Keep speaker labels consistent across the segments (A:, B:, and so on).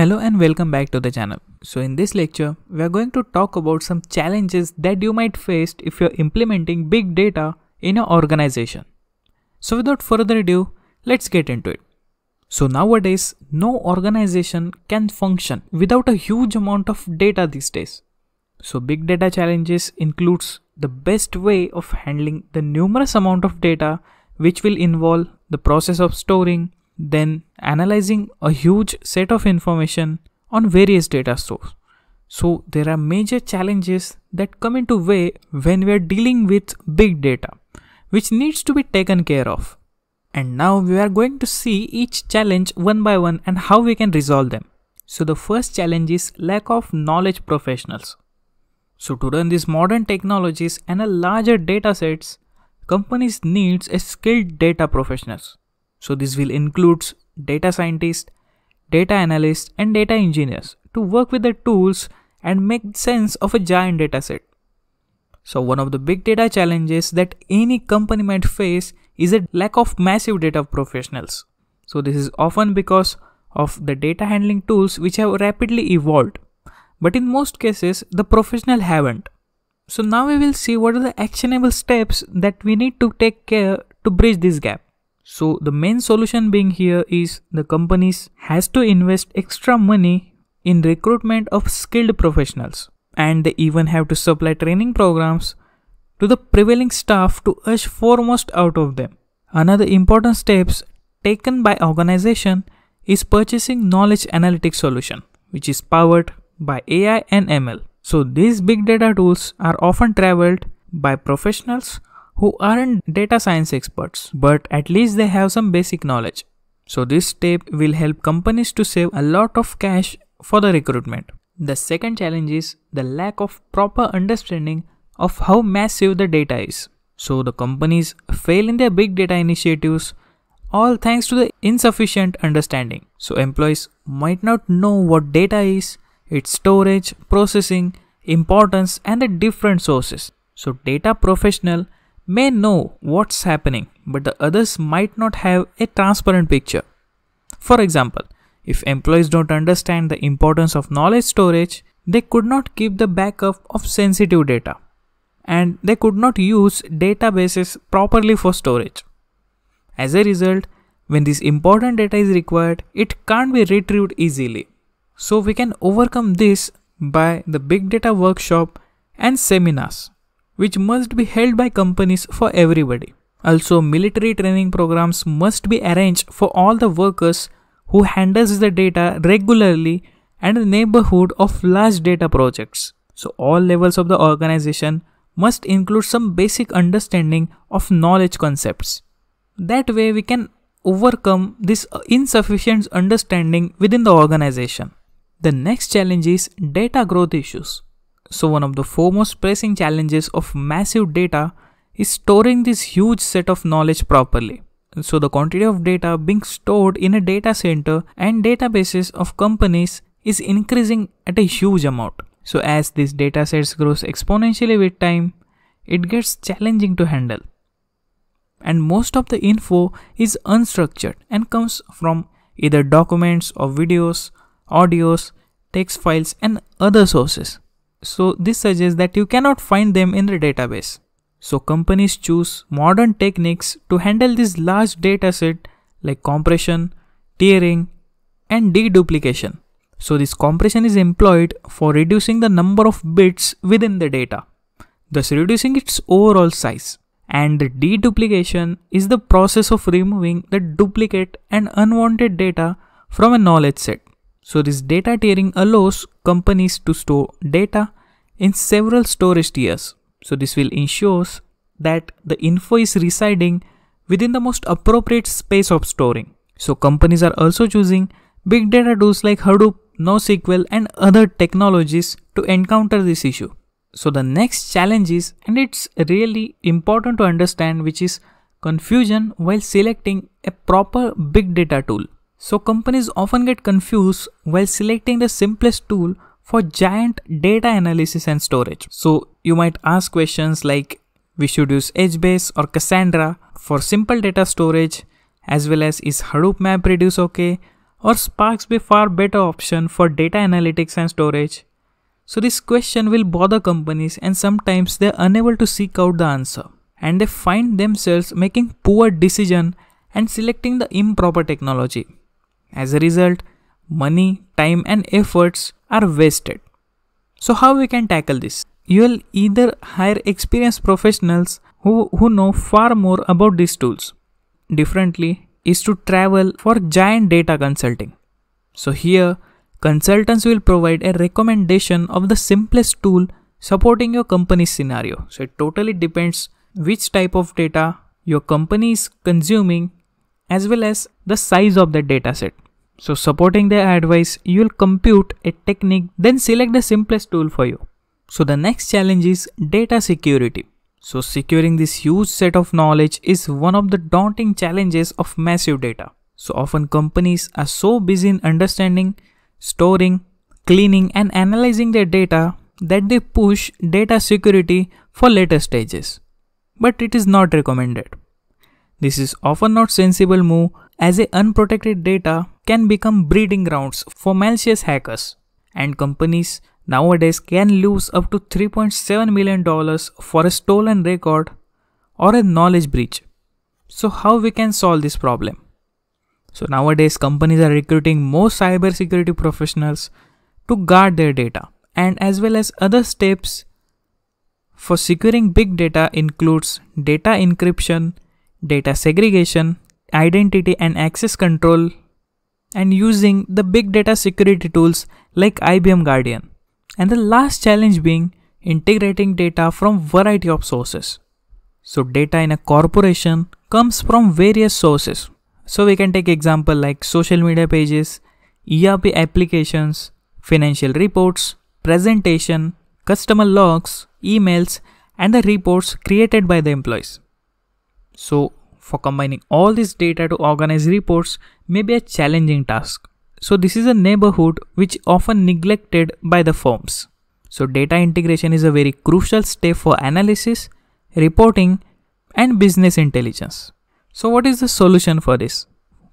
A: Hello and welcome back to the channel. So in this lecture, we are going to talk about some challenges that you might face if you're implementing big data in your organization. So without further ado, let's get into it. So nowadays, no organization can function without a huge amount of data these days. So big data challenges includes the best way of handling the numerous amount of data which will involve the process of storing, then analyzing a huge set of information on various data stores. So there are major challenges that come into way when we are dealing with big data, which needs to be taken care of. And now we are going to see each challenge one by one and how we can resolve them. So the first challenge is lack of knowledge professionals. So to run these modern technologies and a larger data sets, companies needs a skilled data professionals. So this will include data scientists, data analysts and data engineers to work with the tools and make sense of a giant dataset. So one of the big data challenges that any company might face is a lack of massive data professionals. So this is often because of the data handling tools which have rapidly evolved. But in most cases, the professional haven't. So now we will see what are the actionable steps that we need to take care to bridge this gap. So the main solution being here is the companies has to invest extra money in recruitment of skilled professionals and they even have to supply training programs to the prevailing staff to urge foremost out of them. Another important steps taken by organization is purchasing knowledge analytics solution which is powered by AI and ML. So these big data tools are often traveled by professionals who aren't data science experts, but at least they have some basic knowledge. So this step will help companies to save a lot of cash for the recruitment. The second challenge is the lack of proper understanding of how massive the data is. So the companies fail in their big data initiatives all thanks to the insufficient understanding. So employees might not know what data is, its storage, processing, importance and the different sources. So data professional may know what's happening, but the others might not have a transparent picture. For example, if employees don't understand the importance of knowledge storage, they could not keep the backup of sensitive data and they could not use databases properly for storage. As a result, when this important data is required, it can't be retrieved easily. So we can overcome this by the big data workshop and seminars which must be held by companies for everybody. Also, military training programs must be arranged for all the workers who handles the data regularly and the neighborhood of large data projects. So all levels of the organization must include some basic understanding of knowledge concepts. That way we can overcome this insufficient understanding within the organization. The next challenge is data growth issues. So one of the foremost pressing challenges of massive data is storing this huge set of knowledge properly. So the quantity of data being stored in a data center and databases of companies is increasing at a huge amount. So as this data sets grows exponentially with time, it gets challenging to handle. And most of the info is unstructured and comes from either documents or videos, audios, text files and other sources. So this suggests that you cannot find them in the database. So companies choose modern techniques to handle this large dataset like compression, tiering, and deduplication. So this compression is employed for reducing the number of bits within the data, thus reducing its overall size. And the deduplication is the process of removing the duplicate and unwanted data from a knowledge set. So this data tiering allows companies to store data in several storage tiers. So this will ensures that the info is residing within the most appropriate space of storing. So companies are also choosing big data tools like Hadoop, NoSQL and other technologies to encounter this issue. So the next challenge is, and it's really important to understand, which is confusion while selecting a proper big data tool. So companies often get confused while selecting the simplest tool for giant data analysis and storage. So you might ask questions like we should use HBase or Cassandra for simple data storage as well as is Hadoop MapReduce okay Or Sparks be far better option for data analytics and storage? So this question will bother companies and sometimes they're unable to seek out the answer and they find themselves making poor decision and selecting the improper technology. As a result, money, time and efforts are wasted. So how we can tackle this? You will either hire experienced professionals who, who know far more about these tools. Differently is to travel for giant data consulting. So here consultants will provide a recommendation of the simplest tool supporting your company's scenario. So it totally depends which type of data your company is consuming as well as the size of the dataset. So supporting their advice, you will compute a technique, then select the simplest tool for you. So the next challenge is data security. So securing this huge set of knowledge is one of the daunting challenges of massive data. So often companies are so busy in understanding, storing, cleaning and analyzing their data that they push data security for later stages but it is not recommended. This is often not sensible move as a unprotected data can become breeding grounds for malicious hackers and companies nowadays can lose up to 3.7 million dollars for a stolen record or a knowledge breach. So how we can solve this problem? So nowadays companies are recruiting more cybersecurity professionals to guard their data and as well as other steps for securing big data includes data encryption, data segregation, identity and access control, and using the big data security tools like IBM Guardium. And the last challenge being integrating data from variety of sources. So data in a corporation comes from various sources. So we can take example like social media pages, ERP applications, financial reports, presentation, customer logs, emails, and the reports created by the employees. So, for combining all this data to organize reports may be a challenging task. So, this is a neighborhood which often neglected by the firms. So, data integration is a very crucial step for analysis, reporting, and business intelligence. So, what is the solution for this?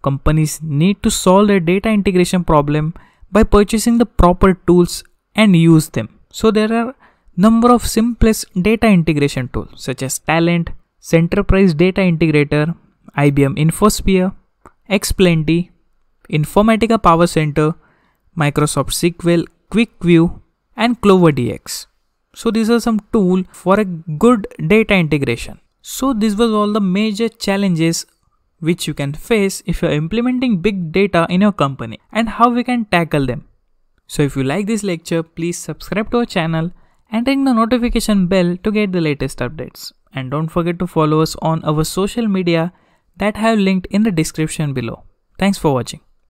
A: Companies need to solve their data integration problem by purchasing the proper tools and use them. So, there are number of simplest data integration tools such as Talend, Centerprise Data Integrator, IBM InfoSphere, Xplenty, Informatica Power Center, Microsoft SQL, QlikView, and CloverDX. So these are some tools for a good data integration. So this was all the major challenges which you can face if you're implementing big data in your company and how we can tackle them. So if you like this lecture, please subscribe to our channel and ring the notification bell to get the latest updates. And don't forget to follow us on our social media that have linked in the description below. Thanks for watching.